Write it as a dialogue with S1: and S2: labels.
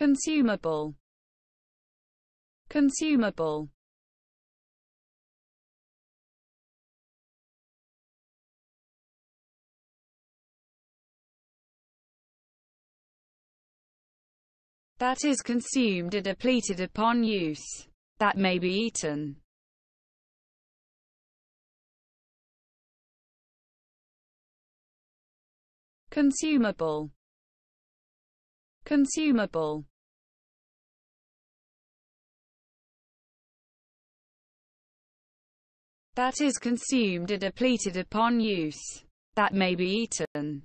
S1: consumable. Consumable. That is consumed or depleted upon use, that may be eaten. consumable. Consumable that is consumed or depleted upon use, that may be eaten.